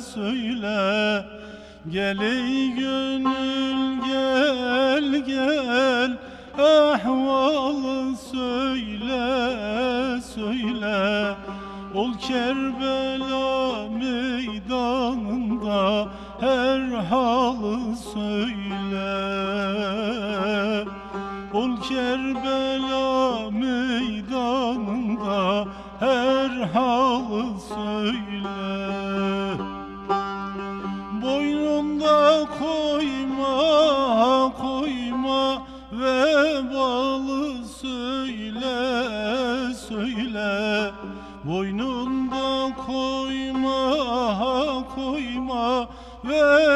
söyle. Gel ey gönül gel gel. Ahvalı söyle söyle. Ol Kerbela meydanında her halı söyle. Ol Kerbela meydanında her halı söyle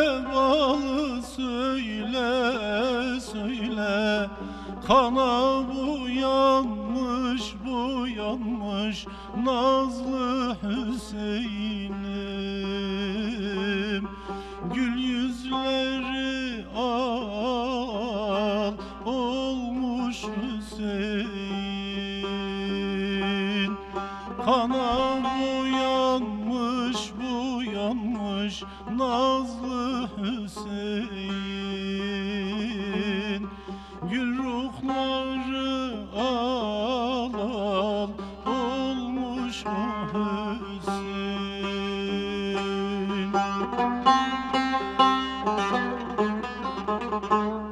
vebalı söyle söyle. Kana bu yanmış bu yanmış. Nazlı Hüseyin'im. Gül Yağmaya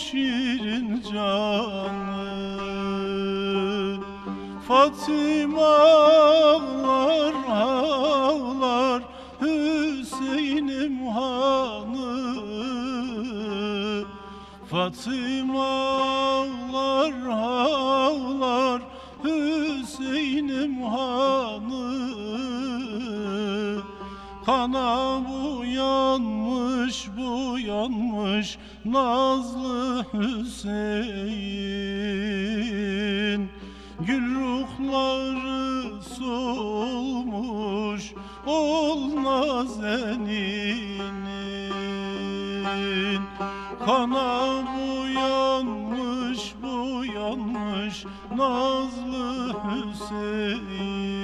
şirin canı. Fatıma ağlar ağlar Hüseyin'im hanı. Fatıma ağlar ağlar Hüseyin'im hanı. Kana Nazlı Hüseyin. Gül ruhları solmuş Ol nazeninin Kana bu yanmış bu yanmış Nazlı Hüseyin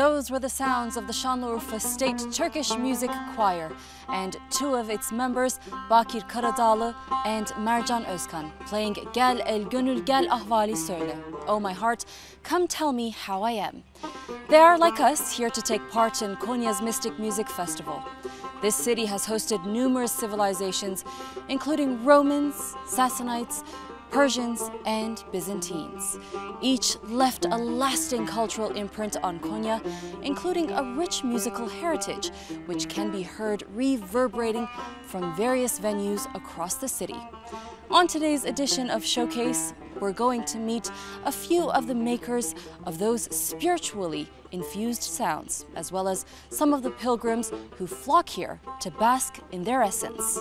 Those were the sounds of the Şanlıurfa State Turkish Music Choir and two of its members, Bakir Karadağlı and Mercan Özkan, playing Gel El Gönül Gel Ahvali Söyle. Oh my heart, come tell me how I am. They are like us, here to take part in Konya's Mystic Music Festival. This city has hosted numerous civilizations, including Romans, Sassanites, Persians, and Byzantines. Each left a lasting cultural imprint on Konya, including a rich musical heritage, which can be heard reverberating from various venues across the city. On today's edition of Showcase, we're going to meet a few of the makers of those spiritually infused sounds, as well as some of the pilgrims who flock here to bask in their essence.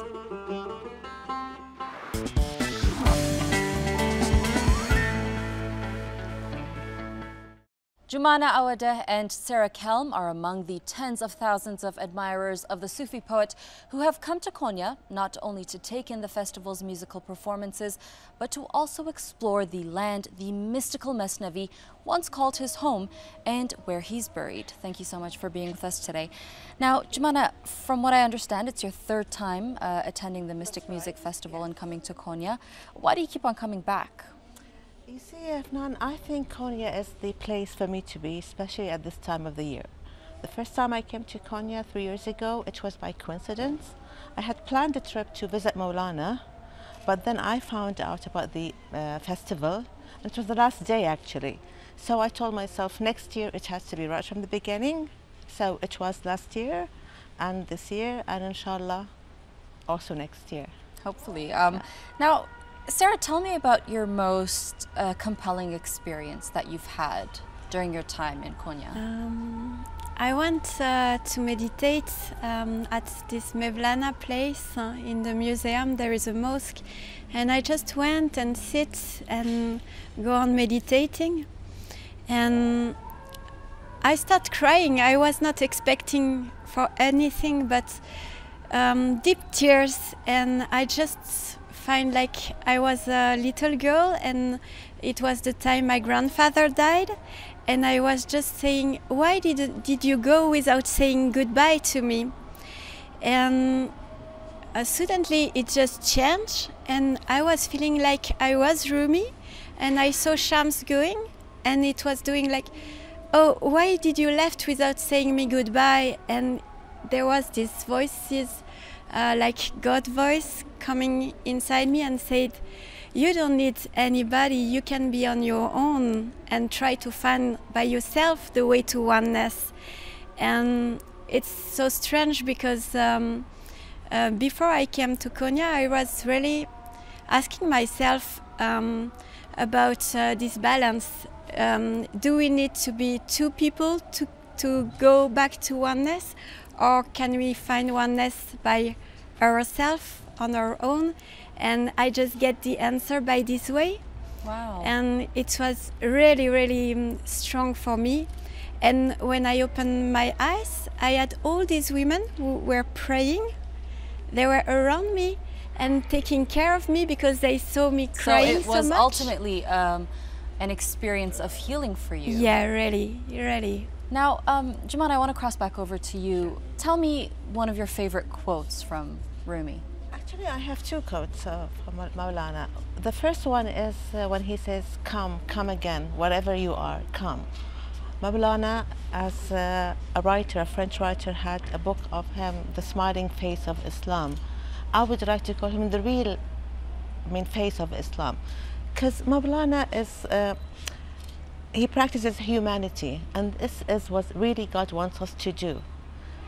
Jumana Awadah and Sarah Keim are among the tens of thousands of admirers of the Sufi poet who have come to Konya not only to take in the festival's musical performances, but to also explore the land the mystical Mesnevi once called his home and where he's buried. Thank you so much for being with us today. Now, Jumana, from what I understand, it's your third time uh, attending the Mystic Music Festival and coming to Konya. Why do you keep on coming back? You see, Afnan, I think Konya is the place for me to be, especially at this time of the year. The first time I came to Konya three years ago, it was by coincidence. I had planned a trip to visit Maulana, but then I found out about the uh, festival. It was the last day actually. So I told myself next year it has to be right from the beginning. So it was last year and this year and inshallah also next year. Hopefully. Um, now, Sarah, tell me about your most uh, compelling experience that you've had during your time in Konya. Um, I went uh, to meditate um, at this Mevlana place uh, in the museum. There is a mosque, and I just went and sit and go on meditating. And I start crying. I was not expecting for anything but um, deep tears, and I just find like I was a little girl and it was the time my grandfather died. And I was just saying why did did you go without saying goodbye to me? And uh, suddenly it just changed and I was feeling like I was Rumi and I saw Shams going and it was doing like oh why did you left without saying me goodbye? And there was these voices uh, like God voice coming inside me and said, "You don't need anybody. You can be on your own and try to find by yourself the way to oneness." And it's so strange because um, uh, before I came to Konya, I was really asking myself um, about uh, this balance. Um, do we need to be two people to to go back to oneness, or can we find oneness by ourselves on our own? And I just get the answer by this way. Wow. And it was really, really um, strong for me. And when I opened my eyes, I had all these women who were praying. They were around me and taking care of me because they saw me crying so it was much. ultimately um, an experience of healing for you. Yeah, really, really. Now, um, Jumana, I want to cross back over to you. Tell me one of your favorite quotes from Rumi. Actually, I have two quotes uh, from Maulana. The first one is uh, when he says, Come, come again, wherever you are, come. Maulana, as uh, a writer, a French writer, had a book of him, The Smiling Face of Islam. I would like to call him the real I mean, face of Islam. Because Maulana is, uh, he practices humanity, and this is what really God wants us to do.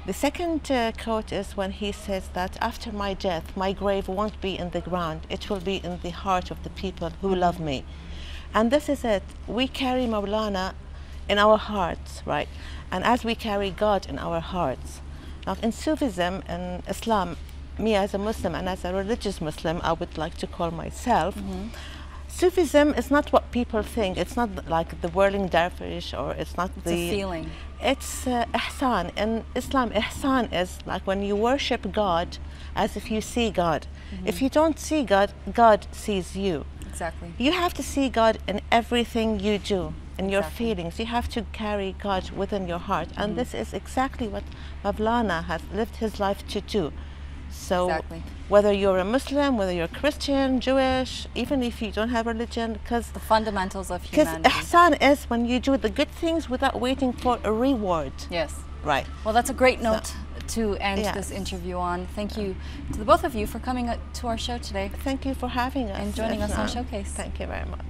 The second uh, quote is when he says that after my death, my grave won't be in the ground, it will be in the heart of the people who love me. And this is it. We carry Maulana in our hearts, right? And as we carry God in our hearts. Now, in Sufism and Islam, me as a Muslim and as a religious Muslim, I would like to call myself. Mm -hmm. Sufism is not what people think. It's not like the whirling dervish or it's not it's the feeling. It's uh, ihsan. In Islam, ihsan is like when you worship God as if you see God. Mm-hmm. If you don't see God, God sees you. Exactly. You have to see God in everything you do, in your feelings. You have to carry God within your heart. And mm-hmm. this is exactly what Mavlana has lived his life to do. So exactly. whether you're a Muslim, whether you're Christian, Jewish, even if you don't have religion, because the fundamentals of humanity. Because ihsan is when you do the good things without waiting for a reward. Yes. Right. Well, that's a great note. So, to end yes. this interview on. Thank you to the both of you for coming uh, to our show today. Thank you for having us. And joining us on Showcase. Thank you very much.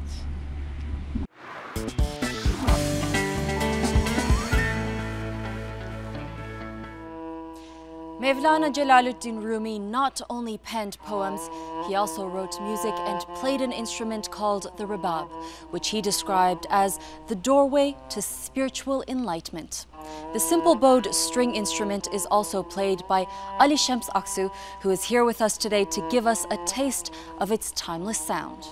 Mevlana Jalaluddin Rumi not only penned poems, he also wrote music and played an instrument called the rebab, which he described as the doorway to spiritual enlightenment. The simple bowed string instrument is also played by Ali Sems Aksu, who is here with us today to give us a taste of its timeless sound.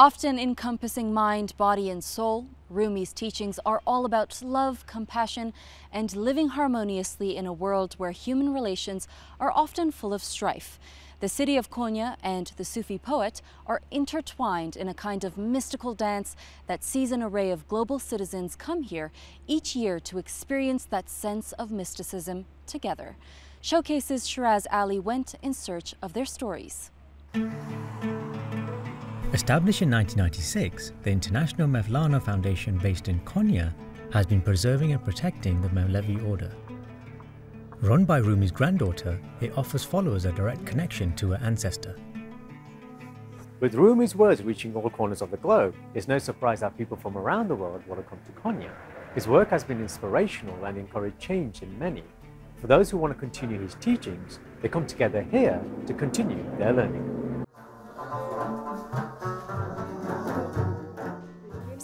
Often encompassing mind, body, and soul, Rumi's teachings are all about love, compassion, and living harmoniously in a world where human relations are often full of strife. The city of Konya and the Sufi poet are intertwined in a kind of mystical dance that sees an array of global citizens come here each year to experience that sense of mysticism together. Showcases Shiraz Ali went in search of their stories. Established in 1996, the International Mevlana Foundation based in Konya has been preserving and protecting the Mevlevi order. Run by Rumi's granddaughter, it offers followers a direct connection to her ancestor. With Rumi's words reaching all corners of the globe, it's no surprise that people from around the world want to come to Konya. His work has been inspirational and encouraged change in many. For those who want to continue his teachings, they come together here to continue their learning.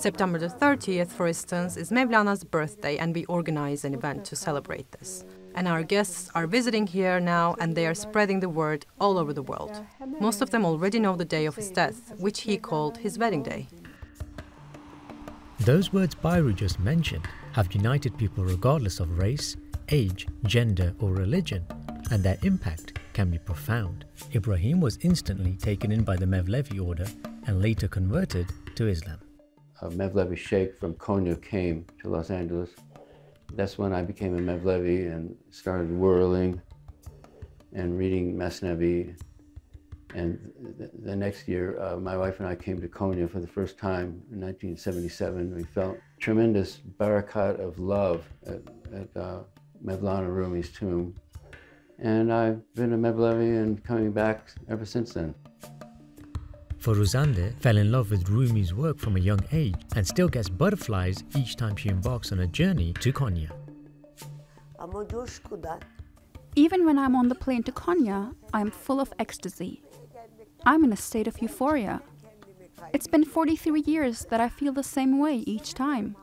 September the 30th, for instance, is Mevlana's birthday, and we organize an event to celebrate this. And our guests are visiting here now, and they are spreading the word all over the world. Most of them already know the day of his death, which he called his wedding day. Those words Bayru just mentioned have united people regardless of race, age, gender, or religion, and their impact can be profound. Ibrahim was instantly taken in by the Mevlevi order and later converted to Islam a Mevlevi Sheikh from Konya came to Los Angeles. That's when I became a Mevlevi and started whirling and reading Mesnevi. And th the next year, uh, my wife and I came to Konya for the first time in 1977. We felt tremendous barakat of love at, at uh, Mevlana Rumi's tomb. And I've been a Mevlevi and coming back ever since then. Foruzande fell in love with Rumi's work from a young age and still gets butterflies each time she embarks on a journey to Konya. Even when I'm on the plane to Konya, I'm full of ecstasy. I'm in a state of euphoria. It's been 43 years that I feel the same way each time.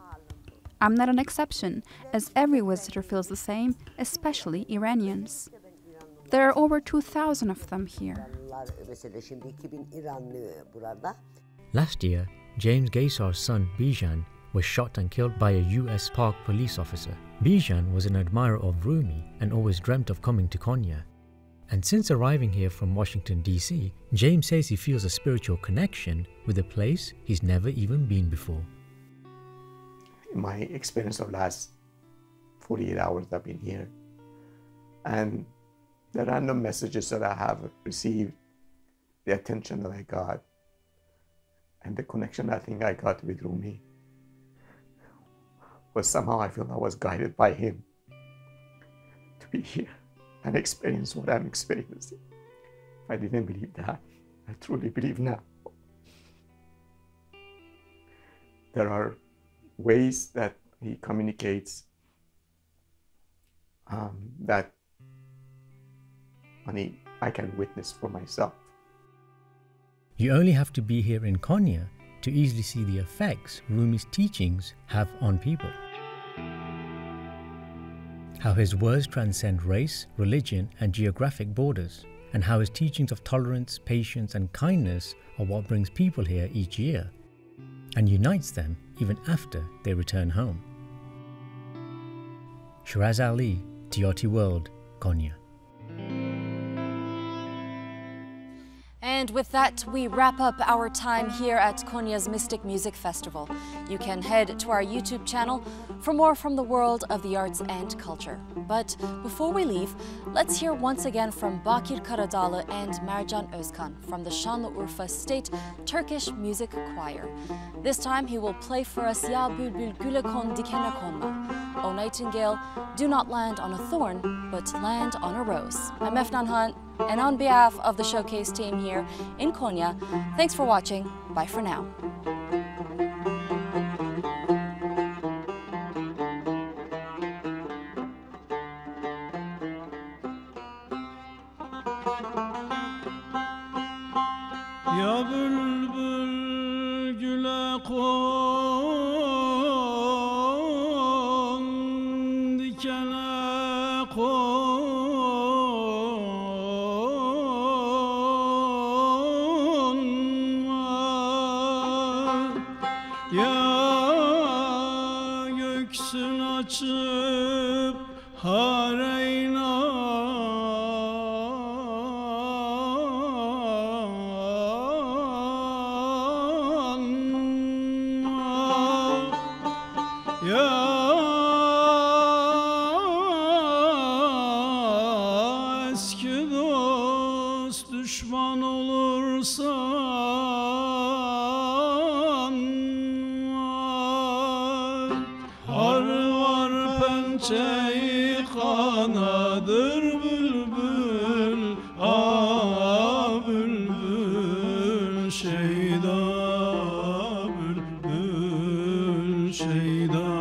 I'm not an exception, as every visitor feels the same, especially Iranians. There are over 2,000 of them here. İranlılar mesela şimdi 2000 İranlı burada. Last year, James Ghaisar's son Bijan was shot and killed by a US Park police officer. Bijan was an admirer of Rumi and always dreamt of coming to Konya. And since arriving here from Washington, D.C., James says he feels a spiritual connection with a place he's never even been before. in my experience of last 48 hours I've been here. And the random messages that I have received, the attention that I got, and the connection I think I got with Rumi was somehow I feel I was guided by him to be here and experience what I'm experiencing. I didn't believe that. I truly believe now. There are ways that he communicates um, that I mean, I can witness for myself. You only have to be here in Konya to easily see the effects Rumi's teachings have on people. How his words transcend race, religion, and geographic borders, and how his teachings of tolerance, patience, and kindness are what brings people here each year and unites them even after they return home. Shiraz Ali, TRT World, Konya. And with that, we wrap up our time here at Konya's Mystic Music Festival. You can head to our YouTube channel for more from the world of the arts and culture. But before we leave, let's hear once again from Bakir Karadağlı and Mercan Özkan from the Şanlıurfa State Turkish Music Choir. This time he will play for us Ya Bülbül Güle Kon Dikene Konma. O Nightingale, do not land on a thorn, but land on a rose. I'm Efnan Han, and on behalf of the showcase team here in Konya, thanks for watching. Bye for now. Ya göksün açıp hareyna bülbül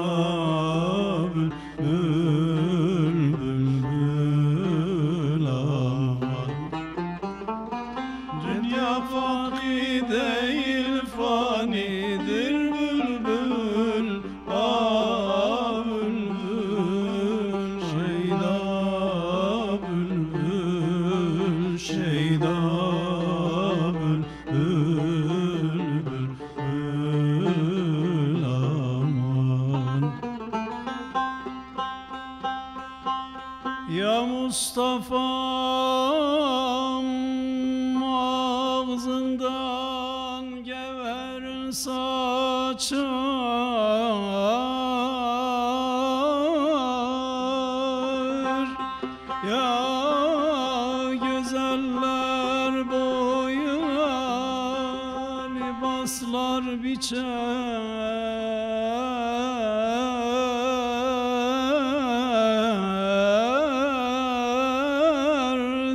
Ya güzeller boyuna libaslar biçer.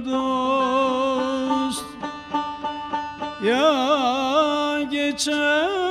Dost Ya geçer